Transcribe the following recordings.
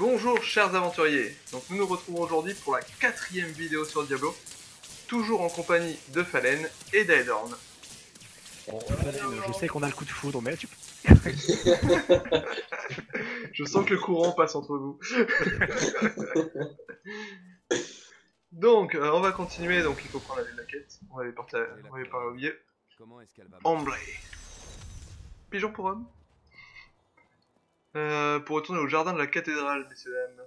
Bonjour chers aventuriers, donc nous nous retrouvons aujourd'hui pour la quatrième vidéo sur Diablo, toujours en compagnie de Fallen et d'Aedorn. Bon, Fallen, je sais qu'on a le coup de foudre, mais tu Je sens que le courant passe entre vous. donc, euh, on va continuer, donc il faut prendre la quête. On va les porter, on va les pas oublier. Comment est-ce qu'elle va Amblay. Pigeon pour homme. Euh, pour retourner au jardin de la cathédrale, messieurs dames.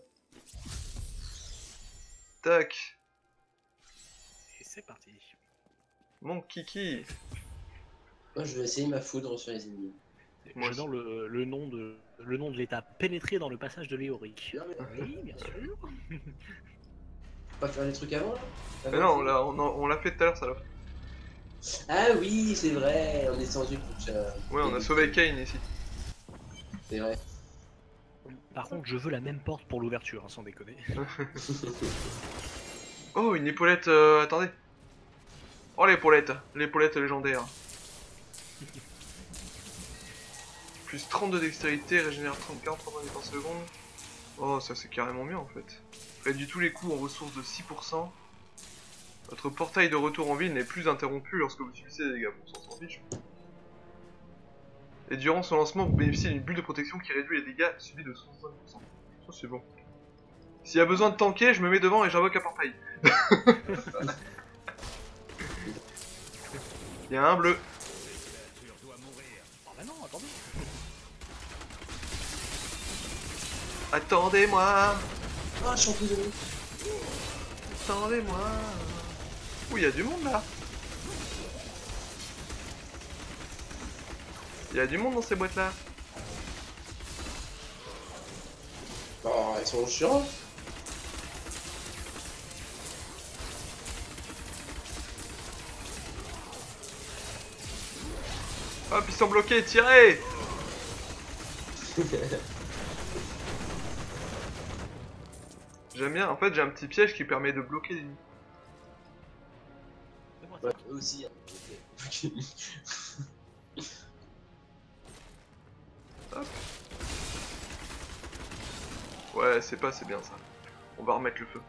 Tac, Et c'est parti. mon kiki. Moi, je vais essayer ma foudre sur les ennemis. Moi J'adore le, le nom de le nom de l'état pénétré dans le passage de Léoric. Mais Oui, bien sûr. faut pas faire les trucs avant là Mais non, on l'a on, on l'a fait tout à l'heure, ça l'a. Ah oui, c'est vrai, on est sans une couche. euh, Ouais, on a sauvé Kane ici. C'est vrai. Par contre, je veux la même porte pour l'ouverture, hein, sans déconner. Oh, une épaulette, euh, attendez. Oh, l'épaulette, l'épaulette légendaire. Plus 32 dextérité, régénère 30, 43 minutes par seconde. Oh, ça c'est carrément mieux en fait. Réduit tous les coûts en ressources de 6%. Votre portail de retour en ville n'est plus interrompu lorsque vous subissez des dégâts. Bon, s'en fiche. Et durant son lancement, vous bénéficiez d'une bulle de protection qui réduit les dégâts subis de 65%. Ça c'est bon. S'il y a besoin de tanker, je me mets devant et j'invoque un portail. Il y a un bleu. Oh bah non, attendez. Attendez-moi Ah, je suis emprisonné. Attendez-moi Ouh, il y a du monde là Il y a du monde dans ces boîtes là Oh, ils sont chiants. Hop, ils sont bloqués, tirez J'aime bien, en fait j'ai un petit piège qui permet de bloquer les C'est moi, ça. Ouais, eux aussi. hein. Ouais, c'est pas, c'est bien ça. On va remettre le feu.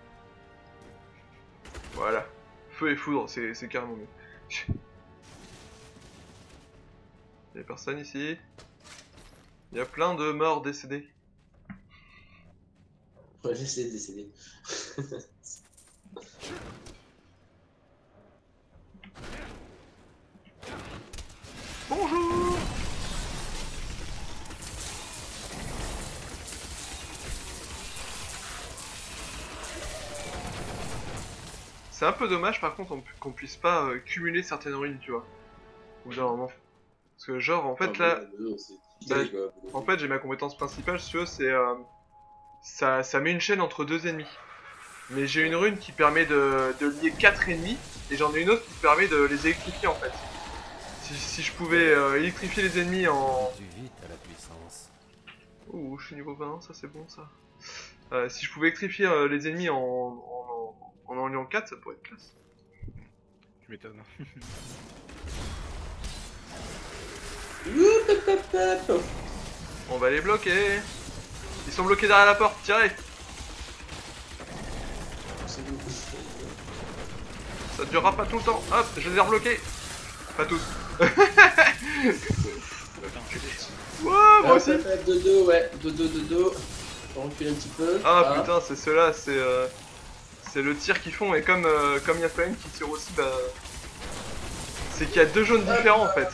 Voilà. Feu et foudre, c'est c'est carrément mieux. Y'a personne ici? Il y a plein de morts décédés. Ouais, j'essaie de décéder. Bonjour C'est un peu dommage par contre qu'on puisse pas euh, cumuler certaines ruines, tu vois. Au bout d'un moment. Parce que genre en fait là, bah, en fait j'ai ma compétence principale, si tu veux, c'est... euh, ça, ça met une chaîne entre deux ennemis. Mais j'ai une rune qui permet de, de lier quatre ennemis, et j'en ai une autre qui permet de les électrifier en fait. Si, si je pouvais euh, électrifier les ennemis en... Tu vite à la puissance. Ouh, je suis niveau 20, ça c'est bon ça. Euh, si je pouvais électrifier euh, les ennemis en, en, en, en liant 4, ça pourrait être classe. Tu m'étonnes. Ouh, pop, pop, pop. On va les bloquer. Ils sont bloqués derrière la porte, tirez. Ça durera pas tout le temps. Hop, je les ai rebloqués. Pas tous. Ouais, moi Ah, aussi. pop, pop, Dodo, ouais. Dodo, dodo. On recule un petit peu. Ah putain, c'est ceux-là, c'est euh, c'est le tir qu'ils font et comme euh, comme il y a Flame qui tire aussi, bah c'est qu'il y a deux jaunes différents en fait.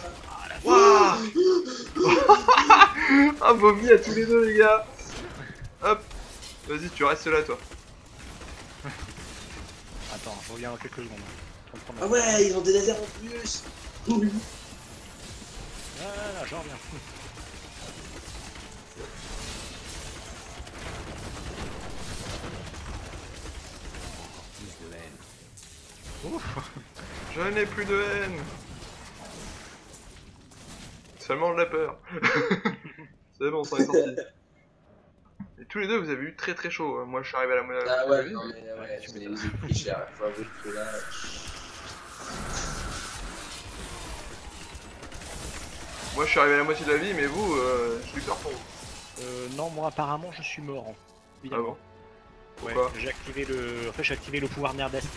Waouh Ah vomi à tous les deux les gars. Hop, vas-y, tu restes là toi. Attends, je reviens dans quelques secondes. Ah ouais, ils ont des lasers en plus. Ah, là, je reviens. Plus de haine. Ouf. Je n'ai plus de haine. Seulement de la peur. c'est bon, ça est sorti. Et tous les deux, vous avez eu très très chaud. Moi, je suis arrivé à la moitié. Ah ouais, non mais ouais, je les ai pris cher. Faut avouer que là. Moi, je suis arrivé à la moitié de la vie, mais vous, euh, je suis peur pour vous. Euh, non, moi apparemment je suis mort. Ah évidemment. bon Ouais, j'ai activé le. En fait, j'ai activé le pouvoir nerdesque.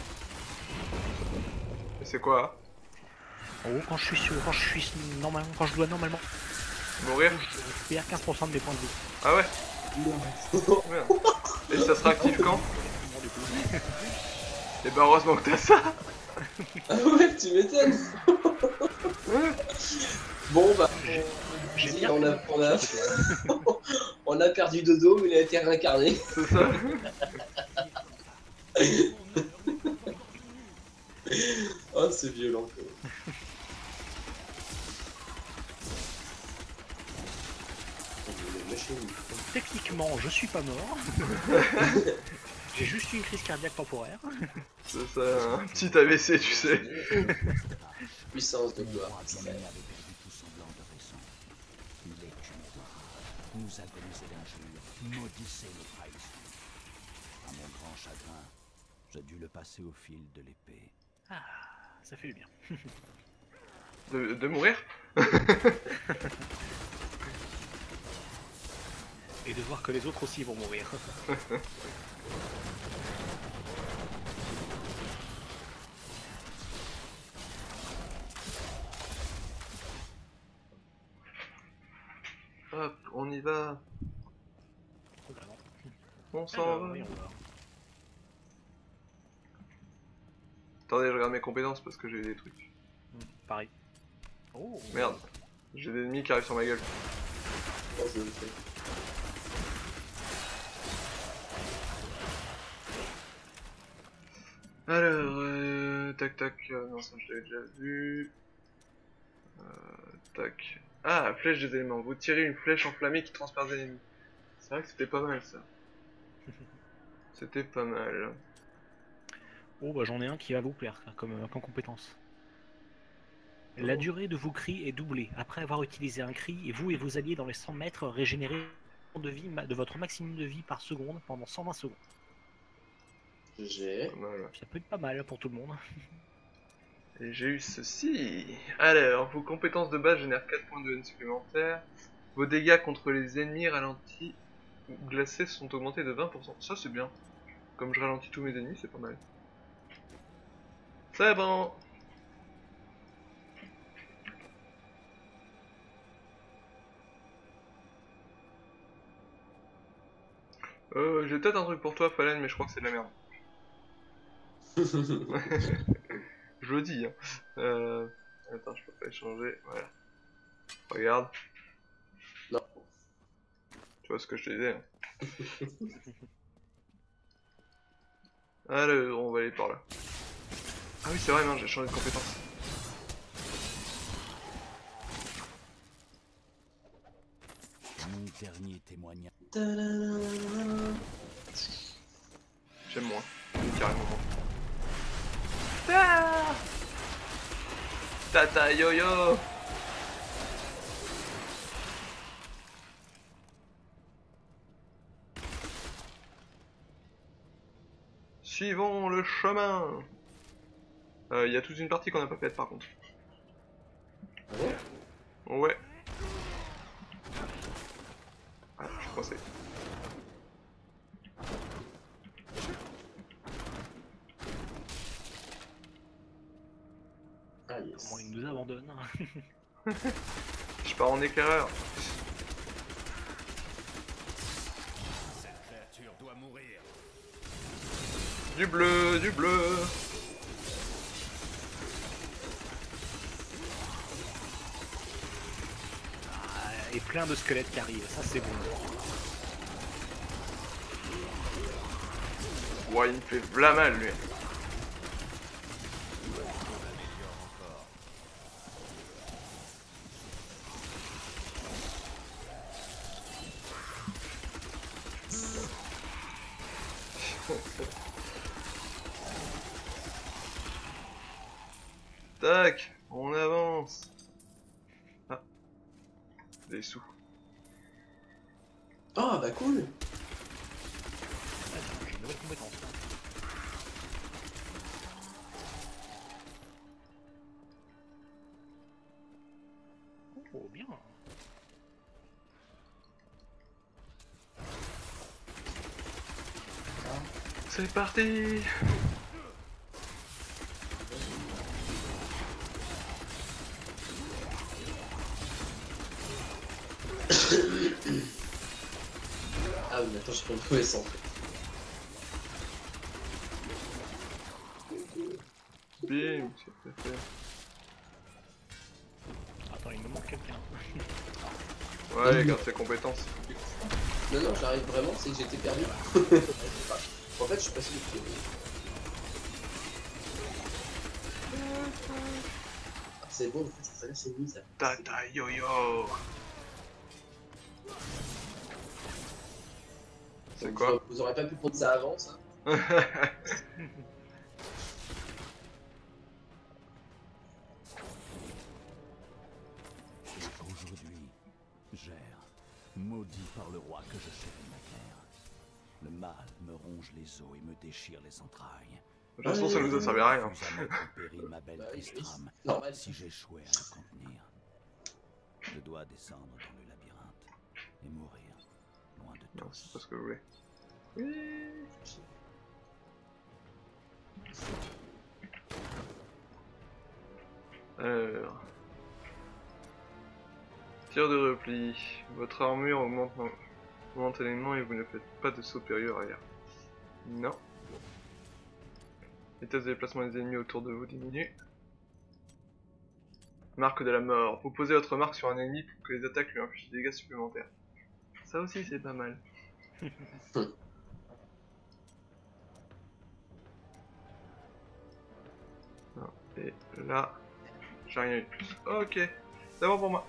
C'est quoi En gros, quand je suis sur, quand je suis normalement, quand je dois normalement, Mourir je récupère 15% de mes points de vie. Ah ouais Merde. Et ça sera actif quand. Et bah heureusement que t'as ça Ah ouais, tu m'étonnes. Bon bah, bien on a, on, a, on a perdu Dodo, mais il a été réincarné. C'est ça Oh, c'est violent. quoi. Techniquement, je suis pas mort. J'ai juste eu une crise cardiaque temporaire. C'est ça, un petit AVC, tu sais. Puissance de gloire. Nous agonisait d'injures, maudissait nos trahisons. À mon grand chagrin, je dus le passer au fil de l'épée. Ça fait du bien. De, de mourir Et de voir que les autres aussi vont mourir. Hop, on y va. On s'en Alors, va. oui, on va. Attendez, je regarde mes compétences parce que j'ai des trucs. Hmm, Pareil. Oh Merde. J'ai des ennemis qui arrivent sur ma gueule. Oh, je le fais. Alors, euh, tac tac, euh, non ça je l'avais déjà vu. Euh, tac. Ah, flèche des éléments. Vous tirez une flèche enflammée qui transperce des ennemis. C'est vrai que c'était pas mal ça. C'était pas mal. Oh bah j'en ai un qui va vous plaire comme, euh, comme compétence. La Oh. durée de vos cris est doublée. Après avoir utilisé un cri, et vous et vos alliés dans les 100 mètres régénérez de, vie, de votre maximum de vie par seconde pendant 120 secondes. J'ai. Ça peut être pas mal pour tout le monde. Et j'ai eu ceci. Alors, vos compétences de base génèrent 4 points de haine supplémentaires. Vos dégâts contre les ennemis ralentis ou glacés sont augmentés de 20%. Ça c'est bien. Comme je ralentis tous mes ennemis, c'est pas mal. C'est bon. Euh, j'ai peut-être un truc pour toi, Fallen, mais je crois que c'est de la merde. Je le dis, hein. Euh... Attends, je peux pas échanger, voilà. Regarde, non. tu vois ce que je te disais. hein. Alors, on va aller par là. Ah oui, c'est vrai, non, j'ai changé de compétence. Mon dernier témoignage. J'aime moins, carrément moins. Ah Tata yo-yo Suivons le chemin Il y a toute une partie qu'on n'a pas faite par contre. Ah ouais Ouais. Ah, je suis coincé. Ah yes. Comment il nous abandonne. Je pars en éclaireur. Cette créature doit mourir. Du bleu, du bleu. Ah, et plein de squelettes qui arrivent, ça c'est bon. Ouais, il me fait mal lui. Tac, on avance. Ah, des sous. Ah bah cool Ah, J'ai une nouvelle compétence. hein. Oh, bien. C'est parti attends, je trouver ça en fait. Bim, c'est fait. Attends, il me manque quelqu'un. Ouais, il garde ses compétences. Non, non, j'arrive vraiment, c'est que j'étais perdu. en fait, je suis passé le Ah, c'est bon, en fait, ça c'est mis ça. Tata yo-yo C'est quoi Vous aurez pas pu prendre ça avant, ça Aujourd'hui, gère, maudit par le roi que je chéris ma terre. Le mal me ronge les os et me déchire les entrailles. De toute façon, ça nous a servi à rien. Ma belle Bah Tristram, si j'échouais à le contenir. Je dois descendre dans le labyrinthe et mourir Non, c'est pas ce que voulais. Oui Alors... Tir de repli. Votre armure augmente momentanément et vous ne faites pas de saut périlleux arrière. Non. Vitesse de déplacement des ennemis autour de vous diminue. Marque de la mort. Vous posez votre marque sur un ennemi pour que les attaques lui infligent des dégâts supplémentaires. Ça aussi c'est pas mal. Non, Et là, j'ai rien eu de plus. Ok, c'est bon pour moi.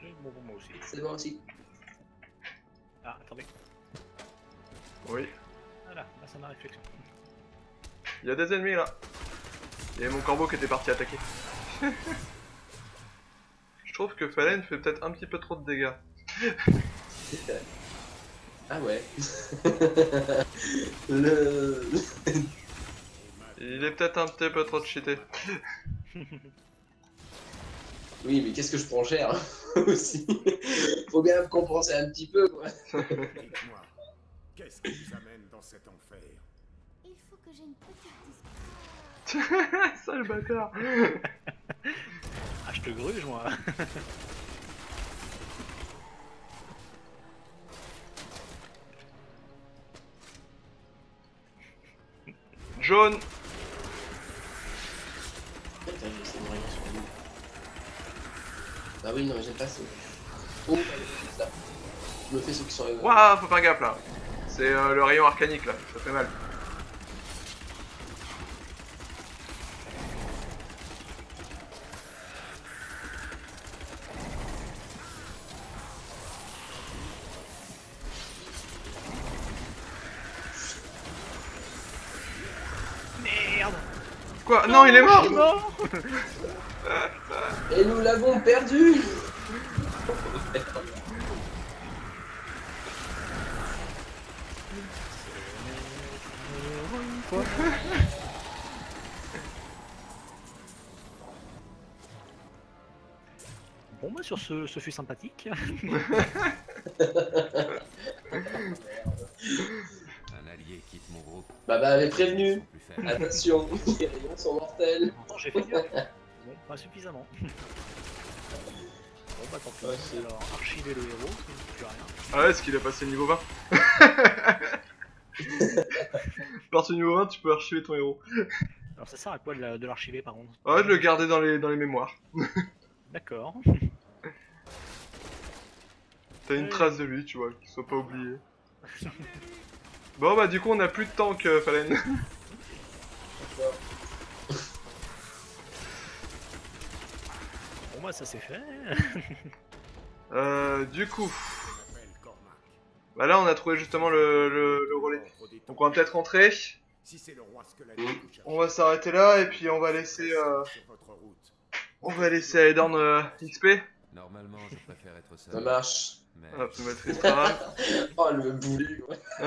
C'est bon pour moi aussi. C'est bon aussi. Ah, attendez. Oui, Voilà, là ça m'a réflexion. il y a des ennemis là. Il y avait mon corbeau qui était parti attaquer. Je trouve que Fallen fait peut-être un petit peu trop de dégâts. Ah ouais. le... Il est peut-être un petit peu trop cheaté. Oui, mais qu'est-ce que je prends cher aussi. Faut bien me compenser un petit peu, quoi. Dites-moi, qu'est-ce qui vous amène dans cet enfer? Il faut que j'ai une petite. Sale bâtard. Ah, je te gruge moi Jaune. Attends, je vais essayer de regarder sur lui. Ah oui, non, j'aime pas ça. Oh. Je me fais ceux qui sont... Waouh, faut faire gaffe là. C'est euh, le rayon arcanique là, ça fait mal. Merde Quoi Non, il est mort mort Et nous l'avons perdu Bon bah sur ce, ce fut sympathique. Un allié quitte mon groupe. Bah bah, avait prévenu. Attention, les rayons sont mortels. Pourtant j'ai fait mieux. Bon, pas suffisamment. Bon bah tant pis. Ouais, c'est- Alors archiver le héros, plus rien. Ah ouais, est-ce qu'il a passé le niveau 20 À partir du niveau 20, tu peux archiver ton héros. Alors ça sert à quoi de la- de l'archiver par contre? Ah ouais, de le garder dans les, dans les mémoires. D'accord. T'as une Ouais. trace de lui, tu vois, qu'il soit pas oublié. Bon bah du coup on a plus de tank, euh, Fallen. Bah ça c'est fait. Euh, du coup, bah là on a trouvé justement le, le, le relais. Donc on va peut-être rentrer. Si c'est le roi Squelette que vous cherchez, On va s'arrêter là et puis on va laisser, euh, on va laisser Aedan euh, XP. Normalement, je préfère être seul. Ça marche. Mais Hop, on va mettre Tristram. Oh, le boulet, quoi.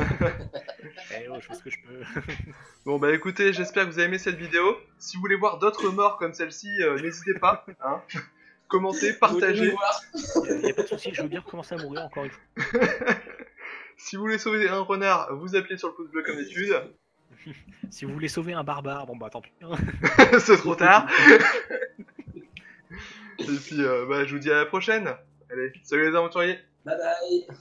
Eh oh, je fais ce que je peux. Bon bah écoutez, j'espère que vous avez aimé cette vidéo. Si vous voulez voir d'autres morts comme celle-ci, euh, n'hésitez pas. Hein. Commentez, partagez. nous voir Y a, pas de soucis, je veux bien recommencer à mourir encore une fois. Si vous voulez sauver un renard, vous appuyez sur le pouce bleu comme d'habitude. Si vous voulez sauver un barbare, bon bah tant pis. hein. C'est trop tard. Et puis, euh, bah, je vous dis à la prochaine. Allez, salut les aventuriers. Bye bye